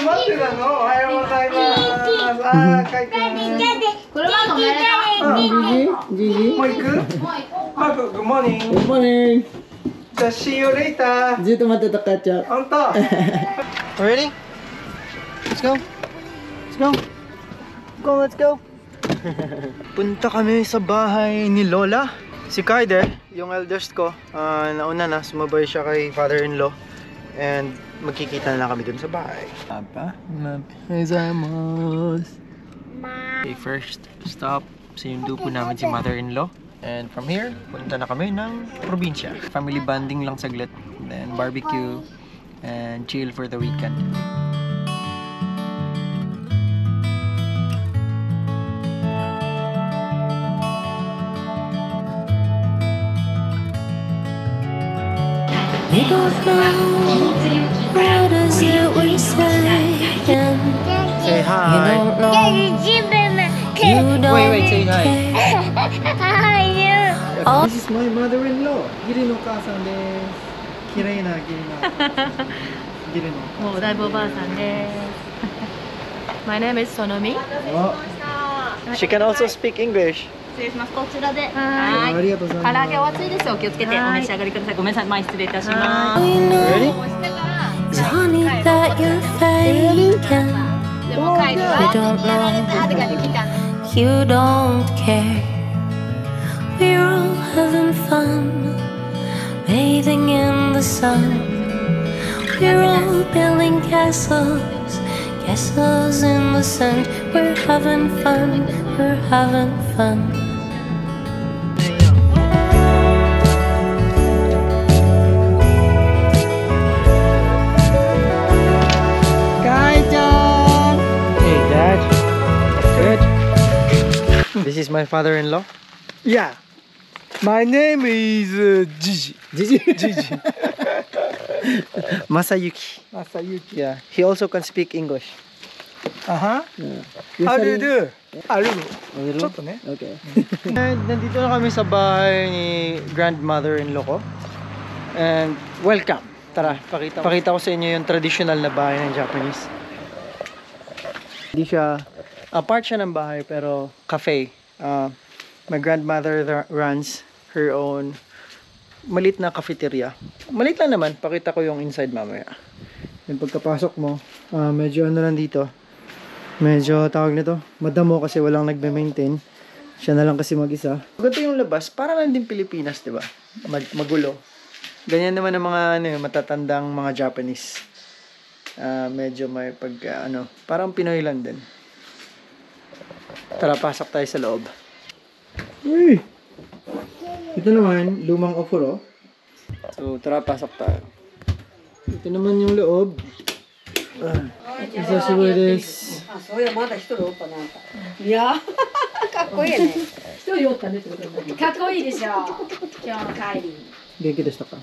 と待ってたのおはようございます。あー、かいくん。車止めれた Gigi? Gigi? もう行くマーク、グッモーニング。 Good morning! じゃあ、see you later. Dito matata catch up. 本当 Ready? Let's go. Let's go. Go, let's go. Punta kami sa bahay ni Lola. Si Kaider, yung eldest ko, ah, nauna na, sumabay siya kay father-in-law. And magkikita na lang kami dun sa bahay. Papa, mapizamos. Okay, first stop, sinundo po namin si mother-in-law. And from here, punta na kami ng probinsya. Family bonding lang saglit. Then barbecue and chill for the weekend. They don't know how does it we spend. Say hi. You don't know. You don't wait, wait, say hi. oh. This is my mother-in-law. Giri no kaasan desu. Kirei na giri na. No. Oh, daibu oba-san desu. My name is Sonomi. Oh. She can also speak English. 失礼しますこちらでありがとうござい唐揚げおます。熱いですよお気をつけてお召し上がりくださいごめんなさい前失礼いたしま We know Ready? it's honey that you're faking. すでも帰り We は don't know てか来た you don't care. We're all having fun, bathing in the sun. We're all building castles, castles in the sand. We're having fun, we're having fun. is my father-in-law. Yeah. My name is uh, Gigi. Gigi. Gigi. Masayuki. Masayuki. Yeah. He also can speak English. Uh-huh. Yeah. How do you do? A little. A little? ちょっとね。 Okay. And nandito na kami sa bahay ni grandmother-in-law ko. And welcome. Tara, pakita, pakita ko sa inyo yung traditional na bahay ng Japanese. Hindi siya, apart siya ng bahay pero cafe. Uh, my grandmother th- runs her own malit na cafeteria. Malit lang naman, pakita ko yung inside mamaya. Yung pagkapasok mo, ah, medyo ano lang dito, medyo tawag nito, madamo kasi walang nagme-maintain. Siya na lang kasi mag-isa. Ganito yung labas, para lang din Pilipinas, di ba? Mag- magulo. Ganyan naman ang mga ano, matatandang mga Japanese. Ah, medyo may pag ah, ano, parang Pinoy lang din. Tara, pasok tayo sa loob. Uy! Ito naman, lumang ofuro. So, tara, pasok tayo. Ito naman yung loob. Ah, isa siguro this. あ、そういや、まだ一人おったな。いや、かっこいいね。一人おったねってことだかっこいいでしょ今日の帰り元気でしたか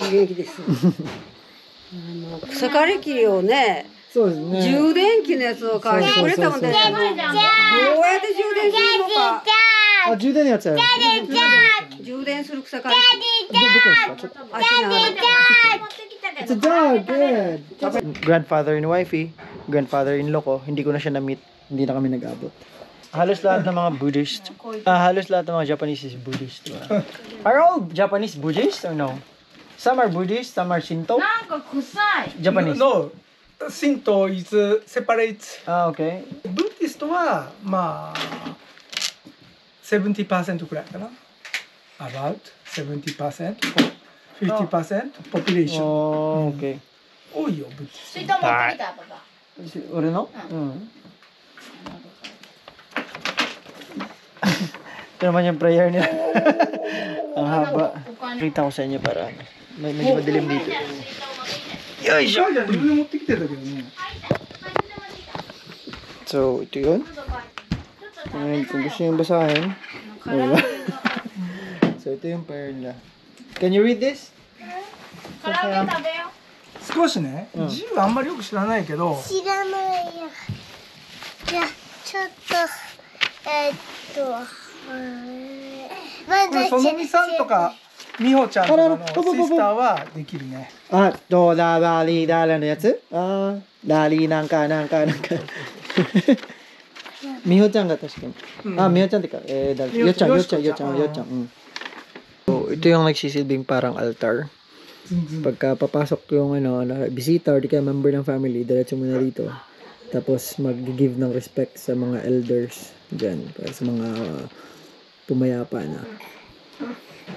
元気です。あの草刈り機をね、 そうですね。充電器のやつを買ってくれたもんです。どうやって充電するのか。あ、充電のやつやる。充電する草刈り機。どどこですかちょっと。あっちにある。 It's a dog, good. Grandfather and wifey, grandfather-in-law ko, hindi ko na siya na-meet. Hindi na kami nag-abot. Halos lahat ng mga Buddhist, ah, halos lahat ng mga Japanese is Buddhist. Diba? Are all Japanese Buddhist or no? Some are Buddhist, some are Shinto. なんか臭い Japanese. No. 神道 is separate. Ah, okay. ブーティストは、まあ、70%くらいかな。About 70%、50% population。 Oh, okay. 多いよ、ブーティス水筒持ってきたパパSi- Ore no? Mm. Ito naman yung prayer nila. Ang haba. Kita ko sa inyo para ano, may medyo madilim dito. ト。いしょ。じゃあ自分で持ってきてたけどね。So, ito yun? And kung gusto nyo basahin, so, ito yung prayer nila. Can you read this? 少しね、うん字はあんまりよく知らないけど、知らないよ。じゃあ、ちょっと、えーっと、うんまだそのみさんとか美穂ちゃんとかのあららポポポポシスターはできるね。あ、どうだ、ラリーダーラのやつあーラリーなんか、なんか、なんか。みほちゃんが確かに。うんあ、みほちゃんってか、eh, dal- Yo- Yo-chan, Yoshiko Yo-chan, Yo-chan, chan, Yo-chan. Mm. So, ito yung nagsisilbing parang altar. Pagka papasok yung ano, ano, bisita or di kaya member ng family, diretso mo na dito. Tapos mag-give ng respect sa mga elders dyan, para sa mga uh, pumayapa na.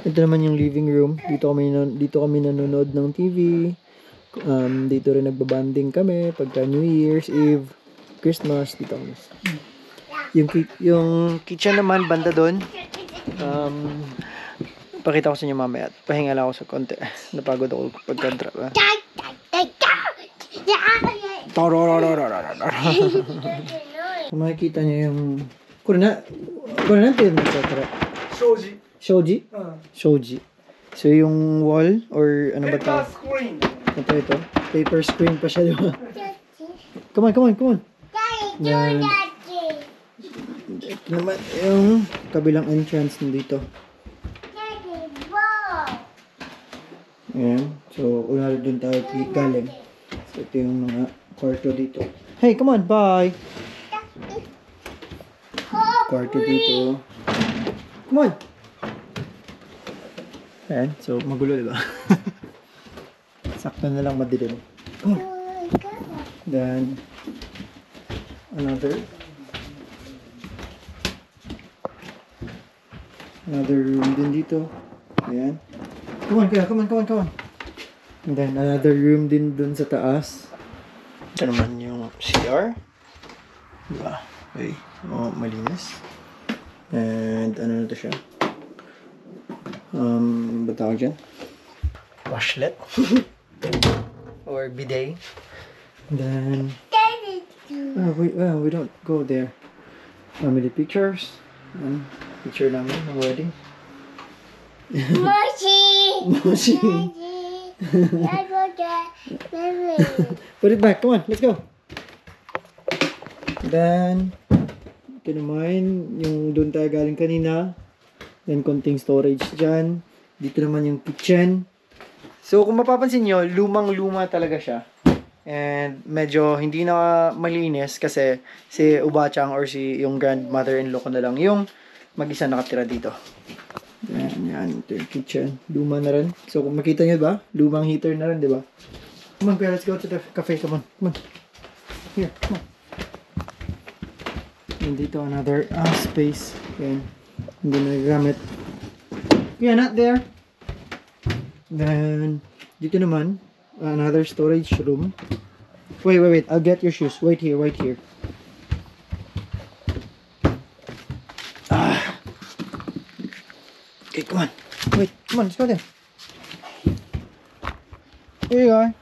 Ito naman yung living room. Dito kami dito kami nanonood ng TV. Um, dito rin nagbabanding kami pagka New Year's Eve, Christmas, dito kami. Yung yung kitchen naman banda doon. Um, pakita ko sa inyo mamaya. Pahinga lang ako sa konti. Napagod ako pagka uh, Kung makikita niyo yung... Kung na... Kung na natin nagtatara. 障子。Shoji? Uh. Shoji. So yung wall or ano ba tawag? Paper screen. Ito ito. Paper screen pa siya, di ba? come on, come on, come on. Yan. Ito naman yung kabilang entrance nandito. Ayan. So, una doon tayo galing. So, ito yung mga kwarto dito. Hey, come on, bye! Kwarto dito. Come on! Ayan. So, magulo, di ba? Sakto na lang madilim. On. Then, another another room din dito. Ayan. Come on, kaya, come on, come on, come on. And then, another room din dun sa taas. Ito naman yung CR. Diba? Okay. Oh, malinis. And, ano na to siya? Um, ba tawag dyan? Washlet. or bidet. Then, oh, we, oh, we don't go there. Family pictures. Yan. Picture namin ng wedding. Moshi. Put it back. Come on, let's go. Then, ito naman, yung doon tayo galing kanina. Then, konting storage dyan. Dito naman yung kitchen. So, kung mapapansin nyo, lumang-luma talaga siya. And medyo hindi na malinis kasi si Ubachang or si yung grandmother-in-law ko na lang yung mag-isa nakatira dito. Yan, yan. Ito yung kitchen. Luma na rin. So, kung makita nyo ba, lumang heater na rin, di ba? Come on, kuya, let's go to the cafe. Come on, come on. Here, come on. And dito, another ah, space. Yan. Hindi na nagagamit. Kuya, not there. Then, dito naman, another storage room. Wait, wait, wait. I'll get your shoes. Wait here, wait here. Ah. Okay, come on. Wait, come on, let's go there. Here you are.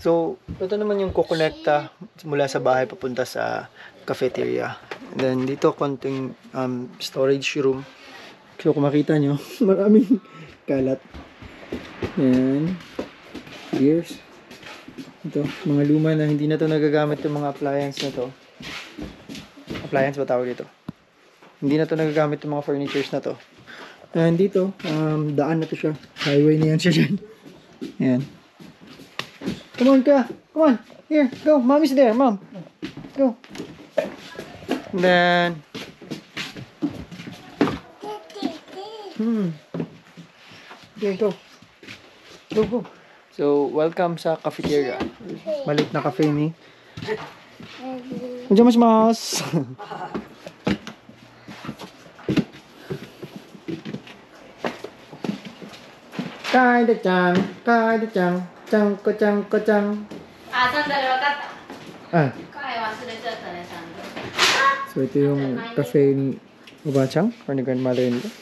So, ito naman yung kukonekta mula sa bahay papunta sa cafeteria. Then, dito konting um, storage room. So, kung makita nyo, maraming kalat. Yan. Gears. Ito, mga luma na hindi na to nagagamit yung mga appliance na to. Appliance ba tawag dito? Hindi na to nagagamit yung mga furnitures na to. And dito, um, daan na to siya. Highway na yan siya dyan. Yan. Come on, ka. Come on. Here, go. Mommy's there, mom. Go. Then, hmm, okay, go. Go, go. So, welcome sa cafeteria. Malit na cafe ni. Andiyan mas mas. Kaida chang, kaida chang, chang ko chang ko chang. Ah, saan dalawa kata? Ah. Kaya, wasunod sa tanesa. So, ito yung cafe ni Ubachang or ni grandmother-in-law.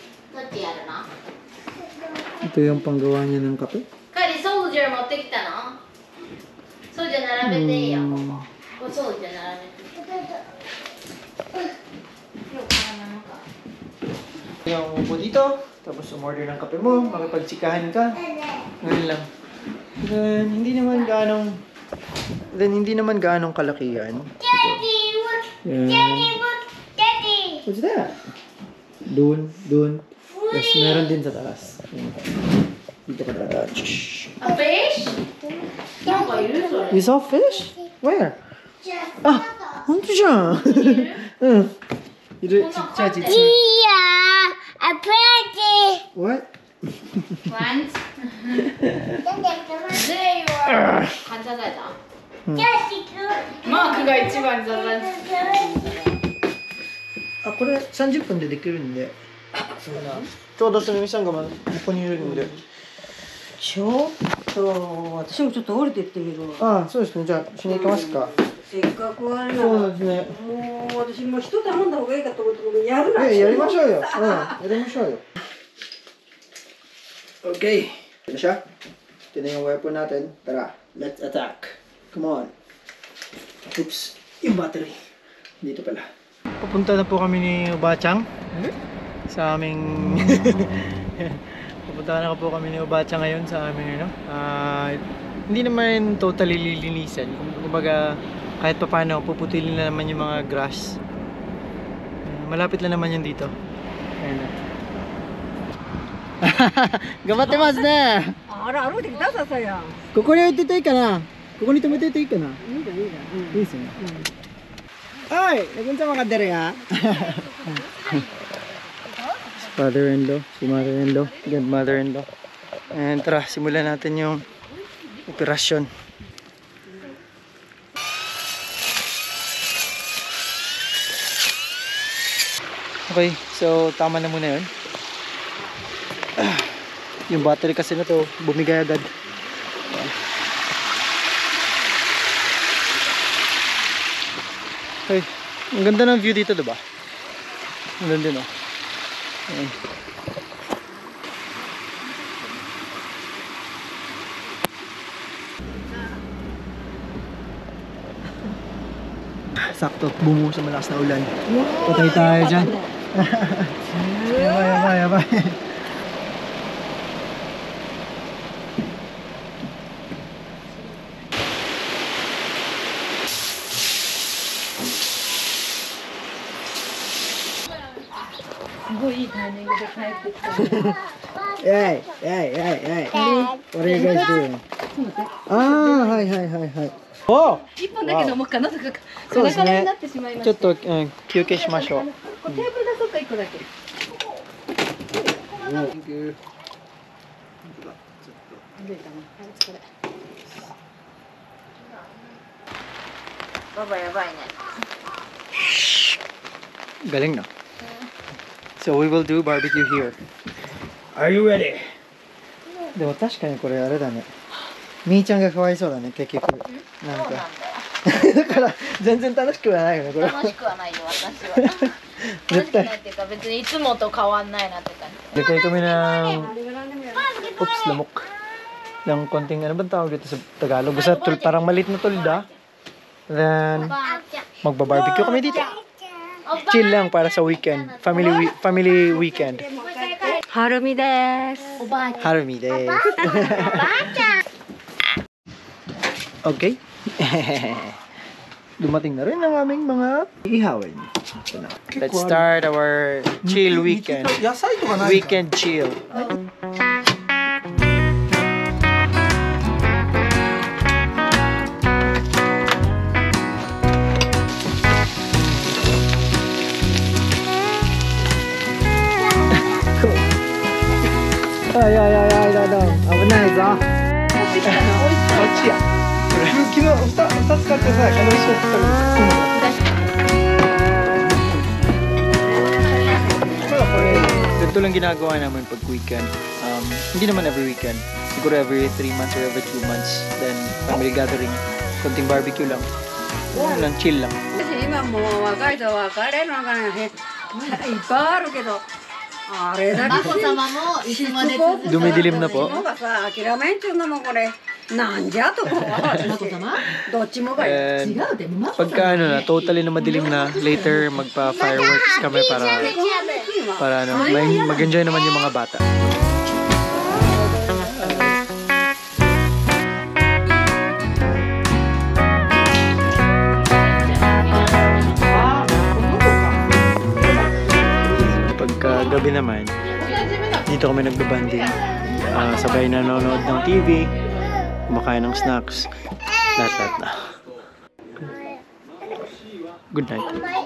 Ito yung panggawa niya ng kape. Kari, soldier mo, tikta na. Soldier na ramen de iya. Hmm. O, soldier na ramen. Yung upo dito, tapos umorder ng kape mo, makipagsikahan ka. Ganun lang. Then, hindi naman gaanong, then hindi naman gaanong kalakihan. Daddy, Daddy, What's that? Dun, dun. Tapos meron din sa taas. Dito ka. A fish? You saw fish? Where? Ah, ano uh, siya? Here? a party. What? Plants. there you are. あ、これ30分でできるんで。そんな。ちょうどすみみさんがまここにいるんで。ちょ？っと私もちょっと降りてってみるわあ、そうですね。じゃあ、しに行きますか。せっかくあれなそうですね。もう私もう人頼んだ方がいいかと思ってもやるなえ、やりましょうよ。うん、やりましょうよ。Okay. Ito na siya. Ito na yung weapon natin. Tara, let's attack. Come on. Oops. Yung battery. Dito pala. Pupunta na po kami ni Ubachang sa aming Pupunta na po kami ni Ubachang ngayon sa aming ano. Uh, hindi naman totally lilinisan. Kumbaga kahit paano puputilin na naman yung mga grass. Uh, malapit lang naman yun dito. Ayun. Gamate mas na. Ah, Ara aro dikta sa saya. Kukunit titay ka na. Kukunit mo titay ka na. Hindi, hindi. Hindi. Hmm. Ay! Nagunsa mga dere ha? Father-in-law, si mother-in-law, grandmother-in-law. And tara, simulan natin yung operasyon. Okay, so tama na muna yun. Ah, Yung battery kasi na to, bumigay agad. Hey, ang ganda ng view dito, diba? Ang ganda din, oh. Ayan. Sakto, bumuho sa malakas na ulan. Patay tayo dyan. yabay, yabay, yabay. ごいいいタイミングで帰ってきた、えい、えい、えい、えい。お願いし。ああ、はいはいはいはい。お一本だけ飲もうかなとか、そうですね。っちょっと、うん、休憩しましょう。テーブル出そうか、一個だけ。うん。ババやばいね。ガレンガ。So we will do barbecue here. Are you ready? でも確かにこれあれだね。みーちゃんがかわいそうだね、結局。なんか。だから全然楽しくはないよね、これは。楽しくはないよ私は。楽し絶対くないっていうか別にいつもと変わんないなって感じ。 Bigay kami ng... Oops, lamok. Ng konting, ano bang tawag dito sa Tagalog? Basta tul, parang malit na tulda. Then, magba-barbecue kami dito. chill lang para sa weekend. Family we family weekend. Harumi desu. Harumi desu. okay. Dumating na rin ang aming mga ihawin. Let's start our chill weekend. Weekend chill. Ay, ay, ay, ay, no, no. 危ないぞ。こっちや。昨日二二つ買ってさ、あの一緒に食べる Ganito lang ginagawa namin pag weekend. Um, hindi naman every weekend. Siguro every 3 months or every 2 months. Then, family gathering. Konting barbecue lang. Ano lang, chill lang. 私今もう若いと別れるのがねいっぱいあるけど あれだけゃん。まこ様もいつまで続く Dumidilim na po. のがさ諦めんちゅうのもこれなんじゃと思う私どっちもがいい And, pagka ano na, totally na madilim na, later magpa-fireworks kami para, para ano, may mag-enjoy naman yung mga bata. Gabi naman, Dito kami nagbabanding. Ah, sabay nanonood ng TV, kumakain ng snacks, lahat-lahat na. Good night.